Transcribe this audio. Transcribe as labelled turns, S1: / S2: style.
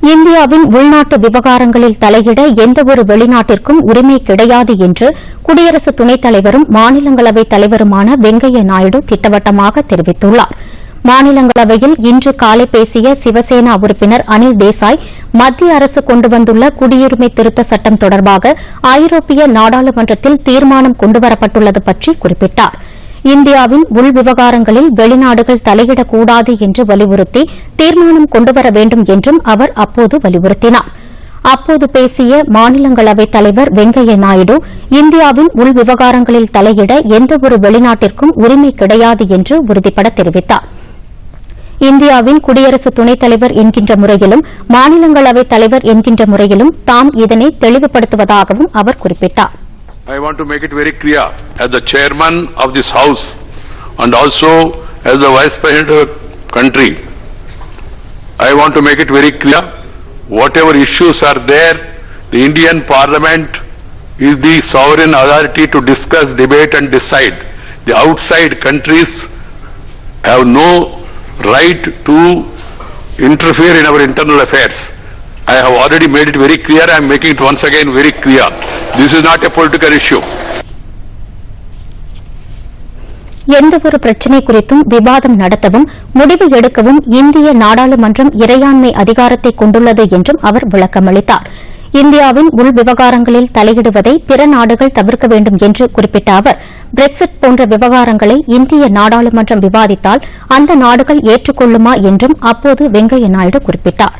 S1: இந்தியாவின் உள்நாட்டு விவகாரங்களில் தலையிட எந்தவொரு வெளிநாட்டிற்கும் உரிமை கிடையாது என்று குடியரசு துணைத் தலைவரும் மாநிலங்களவை தலைவருமான வெங்கையா நாயுடு திட்டவட்டமாக தெரிவித்துள்ளார். மாநிலங்களவையில் இன்று காலை பேசிய சிவசேனா உறுப்பினர் அனில் தேசாய் மத்திய அரசு கொண்டு வந்துள்ள குடியுரிமை திருத்த சட்டம் தொடர்பாக ஐரோப்பிய நாடாளுமன்றத்தில் தீர்மானம் கொண்டுவரப்பட்டுள்ளது பற்றி குறிப்பிட்டார். இந்தியாவின் உள் விவகாரங்களில் வெளிநாடுகள் தலையிடக்கூடாது என்று வலியுறுத்தி தீர்மானம் கொண்டுவர வேண்டும் என்றும் அவர் அப்போது வலியுறுத்தினார். அப்போது பேசிய மாநிலங்களவைத் தலைவர் வெங்கையா நாயுடு இந்தியாவின் உள் விவகாரங்களில் தலையிட எந்தவொரு வெளிநாட்டிற்கும் உரிமை கிடையாது என்று உறுதிபட தெரிவித்தார். இந்தியாவின் குடியரசு துணைத் தலைவர் என்கின்ற முறையிலும் மாநிலங்களவைத் தலைவர் என்கின்ற முறையிலும் தாம் இதனை தெளிவுபடுத்துவதாகவும் அவர் குறிப்பிட்டார்.
S2: I want to make it very clear, as the chairman of this house and also as the vice president of the country, I want to make it very clear, whatever issues are there, the Indian parliament is the sovereign authority to discuss, debate and decide. The outside countries have no right to interfere in our internal affairs. I have already made it very clear, I am making it once again very clear. This is not a political issue.
S1: எந்தவொரு பிரச்சினை குறித்தும் விவாதம் நடத்தவும் முடிவு எடுக்கவும் இந்திய நாடாளுமன்றம் இறையாண்மை அதிகாரத்தை கொண்டுள்ளது என்றும் அவர் விளக்கமளித்தார் இந்தியாவின் உள் விவகாரங்களில் தலையிடுவதை பிற நாடுகள் தவிர்க்க வேண்டும் என்று குறிப்பிட்ட அவர் பிரெக்சிட் போன்ற விவகாரங்களை இந்திய நாடாளுமன்றம் விவாதித்தால் அந்த நாடுகள் ஏற்றுக்கொள்ளுமா என்றும் அப்போது வெங்கையா நாயுடு குறிப்பிட்டார்